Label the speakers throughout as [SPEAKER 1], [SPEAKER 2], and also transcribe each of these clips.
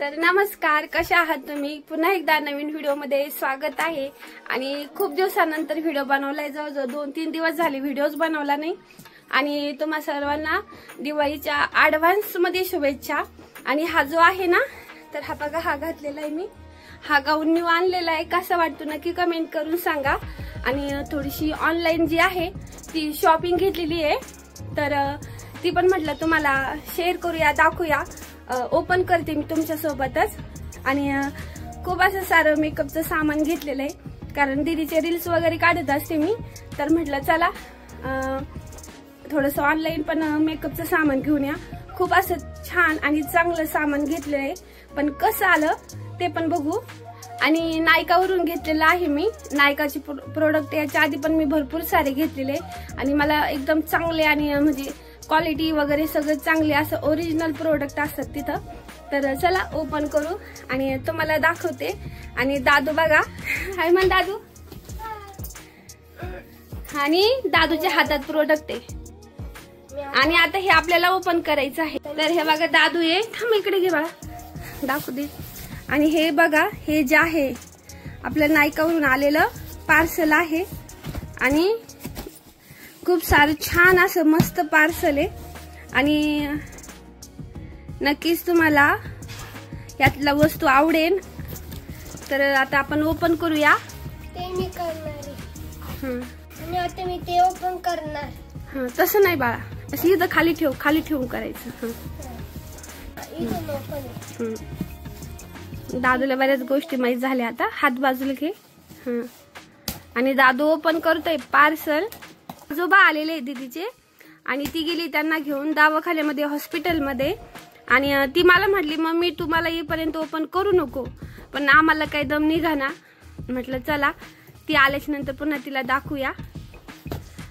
[SPEAKER 1] तर नमस्कार कशा आहात तुम्ही? पुन्हा एकदा नवीन व्हिडिओमध्ये स्वागत आहे. आणि खूप दिवसानंतर व्हिडिओ बनवलाय जवळजवळ दोन तीन दिवस झाले व्हिडिओज बनवला नाही. आणि तुम्हा सर्वांना दिवाळीच्या ऍडव्हान्समध्ये शुभेच्छा. आणि हा जो आहे ना तर हा बघा हा घातलेला आहे मी. हा गाऊन मी आणलेला आहे. कसा वाटतो नक्की कमेंट करून सांगा. आणि थोडीशी ऑनलाईन जी आहे ती शॉपिंग घेतलेली आहे. तर ती पण म्हटलं तुम्हाला शेअर करूया दाखवूया. ओपन करते मी तुमच्या सोबतच आणि खूप असं सारं मेकअपचं सामान घेतलेलं आहे. कारण दिदीचे रील्स वगैरे काढत असते मी. तर म्हटलं चला थोडंसं ऑनलाईन पण मेकअपचं सामान घेऊन या. खूप असं छान आणि चांगलं सामान घेतलेलं आहे. पण कसं आलं ते पण बघू. आणि नायकावरून घेतलेलं आहे मी. नायकाचे प्रोडक्ट याच्या आधी पण मी भरपूर सारे घेतलेले आणि मला एकदम चांगले आणि म्हणजे क्वालिटी वगैरे सगळं चांगले असं ओरिजिनल प्रोडक्ट असतात तिथं. तर चला ओपन करू आणि तुम्हाला दाखवते. आणि दादू बघा. हाय म्हण दादू. आणि दादूच्या हातात प्रोडक्ट आहे. आणि आता हे आपल्याला ओपन करायचं आहे. तर हे बघा दादू ये. थांब इकडे घे बाळा. दाखवू दे. आणि हे बघा हे जे आहे आपल्या नायकावरून आलेलं पार्सल आहे. आणि खूप सारं छान असं मस्त पार्सल आहे. आणि नक्कीच तुम्हाला यातला वस्तू आवडेल. तर आता आपण ओपन करूया.
[SPEAKER 2] ते मी करणार
[SPEAKER 1] हं.
[SPEAKER 2] आता मी ते ओपन करणार.
[SPEAKER 1] हं, तसं नाही बाळा. असं इथं खाली ठेव खाली ठेवून करायचं. हं. हं. दादूला बऱ्याच गोष्टी माहीत झाल्या आता. हात बाजूला घे. हं. आणि दादू ओपन करतोय पार्सल आजोबा आलेले आहे दीदीचे. आणि ती गेली त्यांना घेऊन दवाखान्यामध्ये हॉस्पिटलमध्ये. आणि ती मला म्हटली मम्मी तुम्हाला येईपर्यंत ओपन करू नको पण आम्हाला काही दम निघाना. म्हटलं चला. ती आल्याच्यानंतर पुन्हा तिला दाखवूया.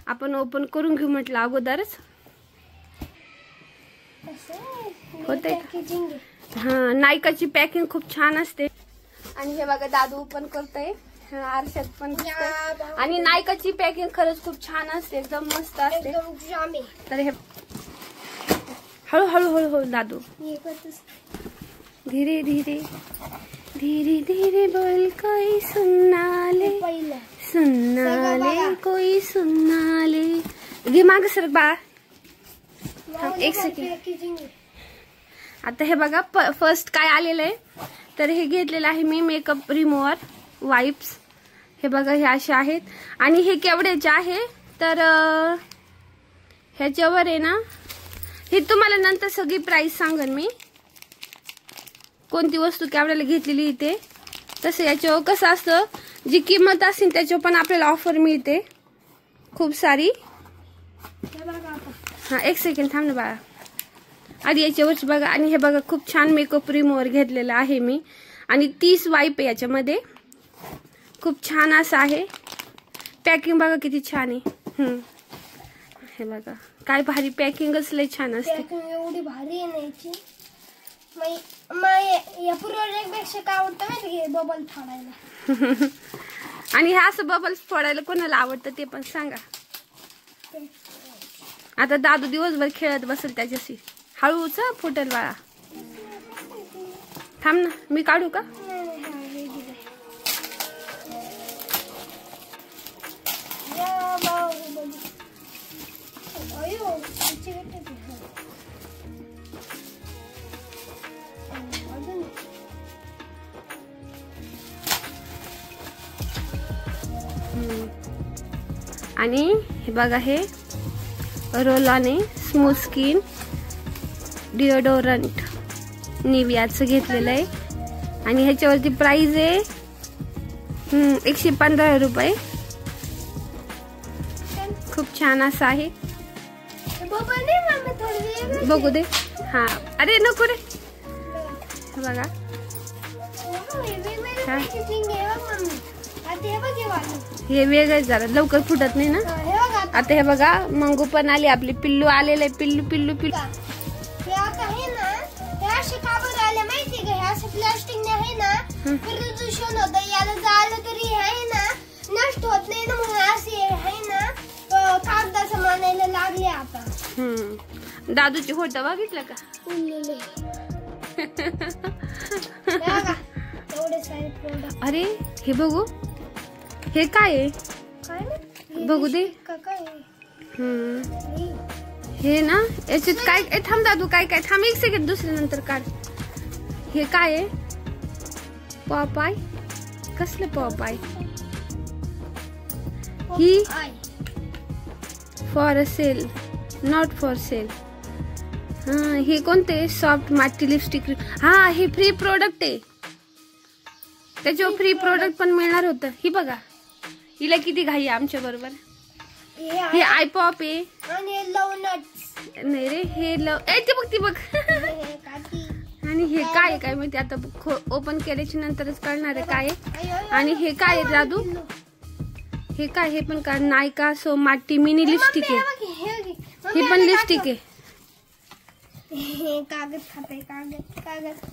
[SPEAKER 1] आपण ओपन करून घेऊ म्हटलं अगोदरच.
[SPEAKER 2] आहे.
[SPEAKER 1] हा नायकाची पॅकिंग खूप छान असते. आणि हे बघा दादू ओपन करतोय. हा, आरशात पण दिसतंय. आणि नायकाची पॅकिंग खरंच खूप छान असते एकदम मस्त असते.
[SPEAKER 2] एकदम जाम. आहे
[SPEAKER 1] तर हे हळूहळू हळूहळू दादू. धीरे धीरे. धीरे धीरे बोल कोई सुनना ले
[SPEAKER 2] पहिलं.
[SPEAKER 1] सुनना ले कोई सुनना ले घे माग सर बा एक सेकंड.
[SPEAKER 2] आहे
[SPEAKER 1] आता हे बघा फर्स्ट काय आलेलं आहे तर हे घेतलेलं आहे मी मेकअप रिमूव्हर वाईप्स हे बघा हे असे आहेत. आणि हे केवढ्याचे आहे तर ह्याच्यावर आहे ना हे तुम्हाला नंतर सगळी प्राइस सांगेन मी. कोणती वस्तू केवड्याला घेतलेली इथे तसं याच्यावर कसं असतं जी किंमत असेल त्याच्यावर पण आपल्याला ऑफर मिळते. खूप सारी.
[SPEAKER 2] बघा
[SPEAKER 1] हा एक सेकंड थांब ना बाळा. आधी याच्यावरच बघा. आणि हे बघा खूप छान मेकअप रिमूवर घेतलेलं आहे मी. आणि तीस वाईप आहे याच्यामध्ये. खूप छान असं आहे. पॅकिंग बघा किती छान आहे. हम्म. हे बघा. काय भारी पॅकिंगच लय छान असते.
[SPEAKER 2] एवढी भारी आहे ना याची. मग मग या प्रोजेक्टपेक्षा काय आवडतं माहिती घे बबल फाडायला.
[SPEAKER 1] आणि हे असं बबल्स फोडायला कोणाला आवडतं ते पण सांगा. आता दादू दिवसभर खेळत बसेल त्याच्याशी. हळूच फुटेल बाळा. थांब ना मी काढू का? आणि हे बघा हे रोलाने स्मूथ स्किन डिओडोरंट निवियाचं घेतलेलं आहे. आणि ह्याच्यावरती प्राईज आहे एकशे पंधरा रुपये. खूप छान असं आहे. बघू दे हा. अरे नको रे. हे बघा.
[SPEAKER 2] हो, हे
[SPEAKER 1] हा.
[SPEAKER 2] packaging आहे बघ मम्मी. आता हे बघ हे वालं.
[SPEAKER 1] हे वेगळं जरा लवकर फुटत नाही ना?
[SPEAKER 2] बघ आता.
[SPEAKER 1] हे बघा मंगू पण आली आपली पिल्लू आलेलं पिल्लू पिल्लू पिल्लू.
[SPEAKER 2] प्रदूषण होतं. याला जाळलं तरी हे आहे ना नष्ट होत नाही ना. म्हणून असे आहे ना कागदाचं मानायला लागले आता.
[SPEAKER 1] दादूची फोटो बघितलं का
[SPEAKER 2] उरलेले हे बघा एवढे सारे प्रोडक्ट
[SPEAKER 1] अरे हे बघू हे काय आहे
[SPEAKER 2] काय ना हे
[SPEAKER 1] बघू दे.
[SPEAKER 2] का काय आहे?
[SPEAKER 1] हम्म.
[SPEAKER 2] हे.
[SPEAKER 1] हे ना याच्यात काय ए, थांब दादू काय काय थांब एक सेकंड दुसरे नंतर काढ हे काय आहे पॉपाय कसलं पॉपाय ही
[SPEAKER 2] I.
[SPEAKER 1] For a sale not for sale हा कोणते? सॉफ्ट माती लिपस्टिक हा हे फ्री प्रोडक्ट आहे. त्याच्यावर फ्री प्रोडक्ट पण मिळणार होतं. ही बघा. हिला किती घाई आमच्या बरोबर.
[SPEAKER 2] हे
[SPEAKER 1] हे
[SPEAKER 2] आहे.
[SPEAKER 1] नाही रे हे लव ए ते बघ ती बघ. आणि हे काय? काय माहिती? आता ओपन केल्याच्या नंतरच कळणार आहे काय आणि हे काय आहे दादू हे काय हे पण काय Nykaa so matte mini lipstick आहे.
[SPEAKER 2] हे
[SPEAKER 1] पण लिपस्टिक. आहे.
[SPEAKER 2] हे कागद खाते कागद कागद.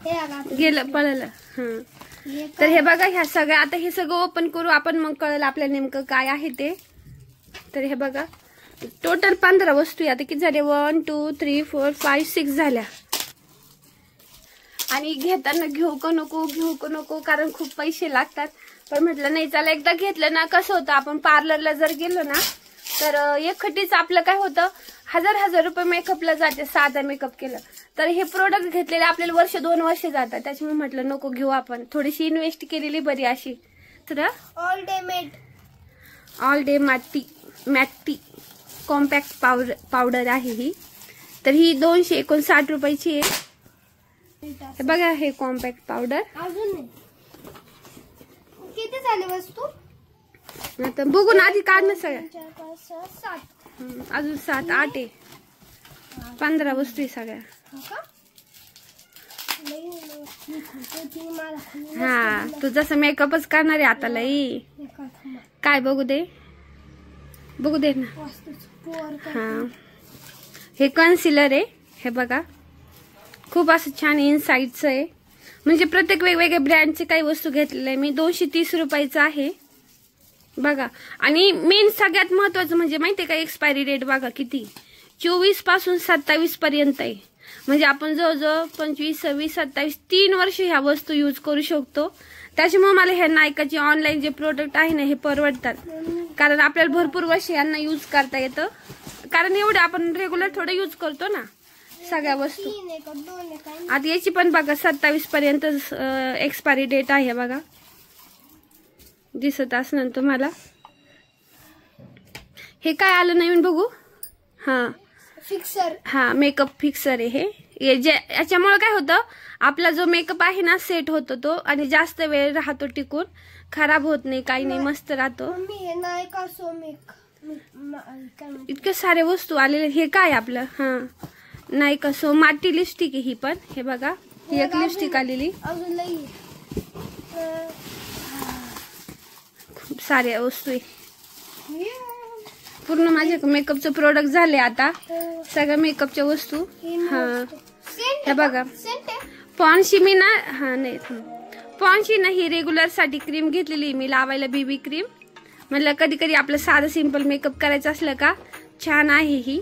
[SPEAKER 2] हे.
[SPEAKER 1] गेलं पळलं. हा तर हे बघा ह्या सगळ्या आता हे सगळं ओपन करू आपण मग कळलं आपल्याला नेमकं काय आहे ते. तर हे बघा टोटल पंधरा वस्तू. आता किती झाले? One two three four five six झाल्या. आणि घेताना घेऊ का नको घेऊ का नको कारण खूप पैसे लागतात. पण म्हटलं नाही चला एकदा घेतलं ना कसं होतं? आपण पार्लरला जर गेलो ना तर अं, एकखट्टीच आपलं काय होतं? हजार हजार रुपये मेकअपला जाते साधा मेकअप केलं. तर हे प्रोडक्ट घेतलेले आपल्याला वर्ष दोन वर्ष जातात. त्याच्यामुळे म्हटलं नको घेऊ आपण. थोडीशी इन्व्हेस्ट केलेली बरी अशी. तर
[SPEAKER 2] all day made
[SPEAKER 1] all day matte matte compact powder powder आहे ही. तर ही दोनशे एकोणसाठ रुपयाची आहे. बघा हे कॉम्पॅक्ट पावडर
[SPEAKER 2] अजून किती झाले वस्तू?
[SPEAKER 1] आता बघून आधी काढ ना सगळ्या अजून सात आठ आहे. पंधरा वस्तू आहे सगळ्या.
[SPEAKER 2] हा तू
[SPEAKER 1] जसं मेकअपच करणार आहे आता लई. काय बघू दे? बघू दे ना. हा. हे कन्सिलर आहे हे बघा. खूप असं छान इनसाईडचं आहे. म्हणजे प्रत्येक वेगवेगळ्या ब्रँडचे काही वस्तू घेतलेल्या आहे. मी दोनशे तीस रुपयाचं आहे. बघा. आणि मेन सगळ्यात महत्वाचं म्हणजे माहितीये का एक्सपायरी डेट बघा किती? चोवीसपासून सत्तावीस पर्यंत आहे. म्हणजे आपण जवळजवळ पंचवीस सव्वीस सत्तावीस तीन वर्ष ह्या वस्तू यूज करू शकतो. त्याच्यामुळे मला ह्या नायकाचे ऑनलाईन जे प्रोडक्ट आहे ना हे परवडतात. कारण आपल्याला भरपूर वर्ष यांना यूज करता येतं. कारण एवढं आपण रेग्युलर थोडं यूज करतो ना सगळ्या वस्तू.
[SPEAKER 2] आहे आहे
[SPEAKER 1] आता याची पण बघा सत्तावीस पर्यंत एक्सपायरी डेट आहे बघा. दिसत असणार तुम्हाला? हे काय आलं नवीन बघू? हा.
[SPEAKER 2] फिक्सर
[SPEAKER 1] हा मेकअप फिक्सर आहे हे. जे याच्यामुळे काय होतं आपला जो मेकअप आहे ना सेट होतो तो आणि जास्त वेळ राहतो टिकून खराब होत नाही काही नाही मस्त राहतो.
[SPEAKER 2] हे?
[SPEAKER 1] इतके सारे वस्तू आलेले हे काय आपलं? हा. नाही का सो माटी लिपस्टिक आहे ही पण. हे बघा ही एक लिपस्टिक आलेली
[SPEAKER 2] अजून लई आहे. अं,
[SPEAKER 1] खूप साऱ्या वस्तू पूर्ण माझे मेकअपचं प्रोडक्ट झाले आता. सगळ्या मेकअपच्या वस्तू.
[SPEAKER 2] हे?
[SPEAKER 1] बघा? पॉन्शी मी ना हा नाही पॉन्शी ना ही रेग्युलरसाठी क्रीम घेतलेली मी लावायला बेबी क्रीम म्हटलं कधी कधी आपलं साधं सिंपल मेकअप करायचं असलं का? छान आहे ही.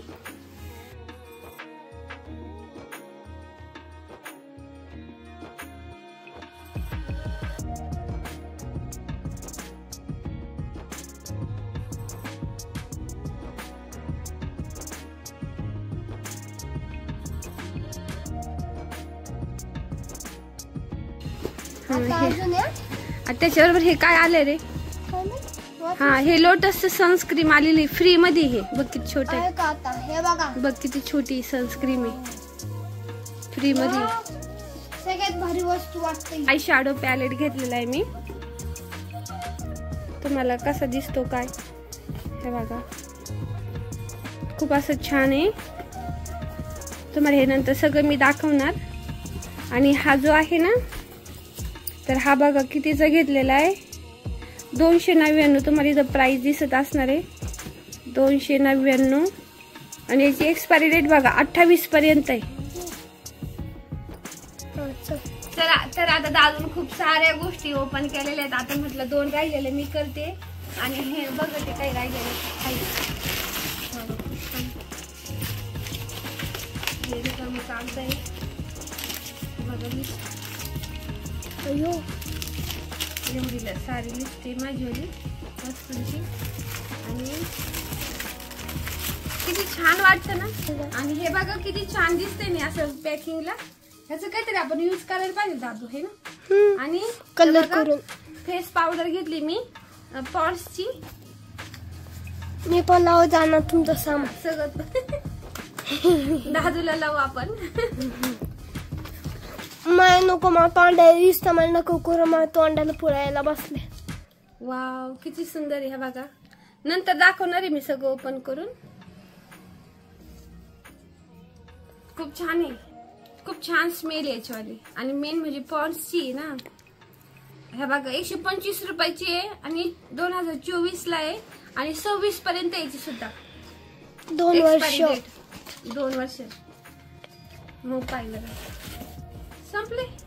[SPEAKER 1] त्याच्याबरोबर हे काय आलं रे? हा हे लोटसचं सनस्क्रीम आलेली फ्री मध्ये हे. बघ किती छोट
[SPEAKER 2] बघा.
[SPEAKER 1] किती छोटी सनस्क्रीम आहे. फ्री मध्ये.
[SPEAKER 2] सगळ्यात भारी वस्तू वाटते.
[SPEAKER 1] आय शॅडो पॅलेट घेतलेला आहे मी. तुम्हाला कसा दिसतो काय? हे बघा. खूप असं छान आहे. तुम्हाला हे नंतर सगळं मी दाखवणार. आणि हा जो आहे ना तर हा बघा कितीचा घेतलेला आहे? दोनशे नव्याण्णव तुम्हाला इथं प्राईस दिसत असणार आहे. दोनशे नव्याण्णव. आणि याची एक्सपायरी डेट बघा अठ्ठावीस पर्यंत आहे. तर तर आता अजून खूप साऱ्या गोष्टी ओपन केलेल्या आहेत. आता म्हटलं दोन राहिलेले मी करते. आणि हे बघते काही राहिलेले. काही हे आमचं आहे बघा
[SPEAKER 2] अयो.
[SPEAKER 1] एवढीला सारी लिस्ट माझी वाली वस्तूंची आणि किती छान वाटतं ना? आणि हे बघा किती छान दिसते ना असं पॅकिंगला ह्याचं काहीतरी आपण युज करायला पाहिजे दादू हे ना? आणि
[SPEAKER 2] कलर करून.
[SPEAKER 1] फेस पावडर घेतली मी पॉर्सची
[SPEAKER 2] मी पण लावू जाणार तुमचं सामान.
[SPEAKER 1] सगळं. दादूला लावू आपण.
[SPEAKER 2] मला नको मला तोंडाला दिसतं मला नको करू मला तोंडाला पुरायला बसले
[SPEAKER 1] वाव किती सुंदर आहे हा बघा नंतर दाखवणार आहे मी सगळं ओपन करून खूप छान आहे खूप छान स्मेल याच्यावाली आणि मेन म्हणजे पॉन्सची आहे ना ह्या बघा एकशे पंचवीस रुपयाची आहे आणि दोन हजार चोवीस ला आहे आणि सव्वीस पर्यंत यायची सुद्धा
[SPEAKER 2] दोन वर्ष.
[SPEAKER 1] दोन वर्ष मग पाहिलं संपले.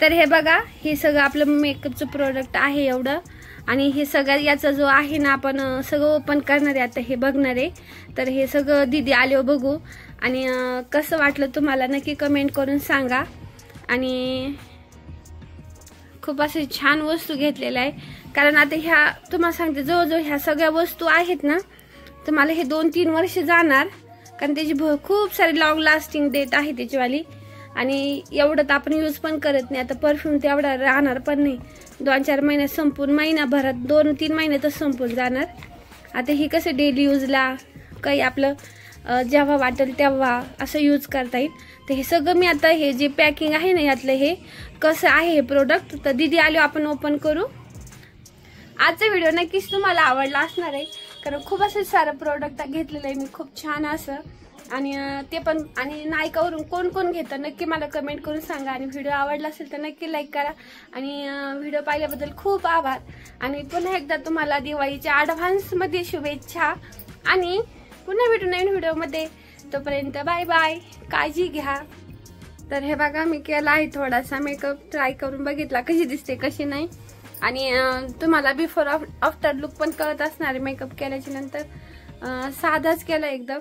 [SPEAKER 1] तर हे बघा हे सगळं आपलं मेकअपचं प्रोडक्ट आहे एवढं. आणि हे सगळं याचा जो आहे ना आपण सगळं ओपन करणार आहे आता हे बघणार आहे. तर हे सगळं दिदी आले बघू. आणि कसं वाटलं तुम्हाला नक्की कमेंट करून सांगा. आणि खूप असे छान वस्तू घेतलेल्या आहे. कारण आता ह्या तुम्हाला सांगते जवळजवळ ह्या सगळ्या वस्तू आहेत ना तर मला हे दोन तीन वर्ष जाणार. कारण त्याची भ- खूप सारी लॉंग लास्टिंग डेट आहे त्याचीवाली. आणि एवढं तर आपण यूज पण करत नाही. आता परफ्यूम तेवढा राहणार पण नाही. दोन चार महिन्यात संपून महिनाभरात दोन तीन महिन्यातच संपून जाणार. आता हे कसं डेली यूजला काही आपलं जेव्हा वाटेल तेव्हा असं यूज करता येईल. तर हे सगळं मी आता हे जे पॅकिंग आहे ना यातलं हे कसं आहे हे प्रोडक्ट तर दिदी आलो आपण ओपन करू. आजचा व्हिडिओ नक्कीच तुम्हाला आवडला असणार आहे. कारण खूप असं सारं प्रोडक्ट घेतलेलं आहे मी. खूप छान असं आणि ते पण आणि नायकावरून कोण कोण घेतं नक्की मला कमेंट करून सांगा. आणि व्हिडिओ आवडला असेल तर नक्की लाईक करा. आणि व्हिडिओ पाहिल्याबद्दल खूप आभार. आणि पुन्हा एकदा तुम्हाला दिवाळीच्या ॲडव्हान्समध्ये शुभेच्छा. आणि पुन्हा भेटू नवीन व्हिडिओमध्ये तोपर्यंत बाय बाय काळजी घ्या. तर हे बघा मी केला आहे थोडासा मेकअप ट्राय करून बघितला कशी दिसते कशी नाही. आणि तुम्हाला बिफोर आफ्टर लुक पण कळत असणार आहे मेकअप केल्याच्यानंतर. साधाच केला एकदम.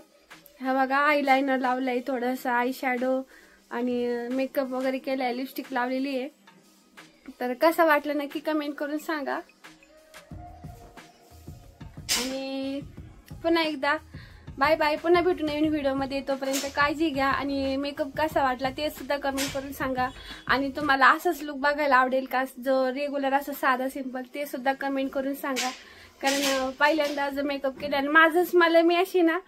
[SPEAKER 1] हा बघा आयलायनर लावलाय थोडासा थोडंसं आय शॅडो आणि मेकअप वगैरे केलाय लिपस्टिक लावलेली आहे. तर कसं वाटलं नक्की कमेंट करून सांगा. आणि पुन्हा एकदा बाय बाय पुन्हा भेटू नवीन व्हिडिओमध्ये तोपर्यंत काळजी घ्या आणि मेकअप कसा वाटला ते सुद्धा कमेंट करून सांगा. आणि तुम्हाला असंच लुक बघायला आवडेल का? जो रेग्युलर असं साधा सिंपल ते सुद्धा कमेंट करून सांगा. कारण पहिल्यांदा जो मेकअप केला आणि माझंच मला मी अशी ना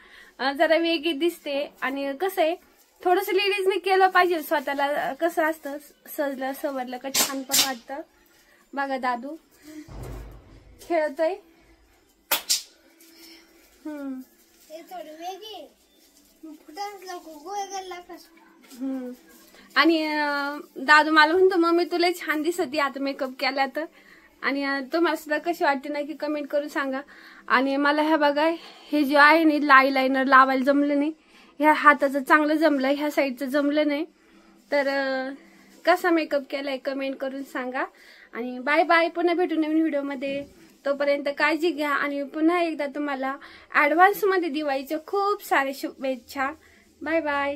[SPEAKER 1] जरा वेगळी दिसते. आणि कसं आहे थोडंसं लेडीजने केलं पाहिजे स्वतःला. कसं असतं सजलं सवरलं का छान पण वाटतं. बघा दादू. खेळतोय. हम्म. आणि दादू मला म्हणतो मम्मी तुला छान दिसते आता मेकअप केला तर. आणि तुम्हाला सुद्धा कशी वाटते ना की कमेंट करून सांगा. आणि मला ह्या बघा हे जे आहे ना लाई लायनर लावायला जमलं नाही. ह्या हाताचं चांगलं जमलं ह्या साईडचं जमलं नाही. तर कसा मेकअप केलाय कमेंट करून सांगा. आणि बाय बाय पुन्हा भेटू नवीन व्हिडिओमध्ये तोपर्यंत काळजी घ्या आणि पुन्हा एकदा तुम्हाला ॲडव्हान्समध्ये दिवाळीच्या खूप सारे शुभेच्छा. Bye bye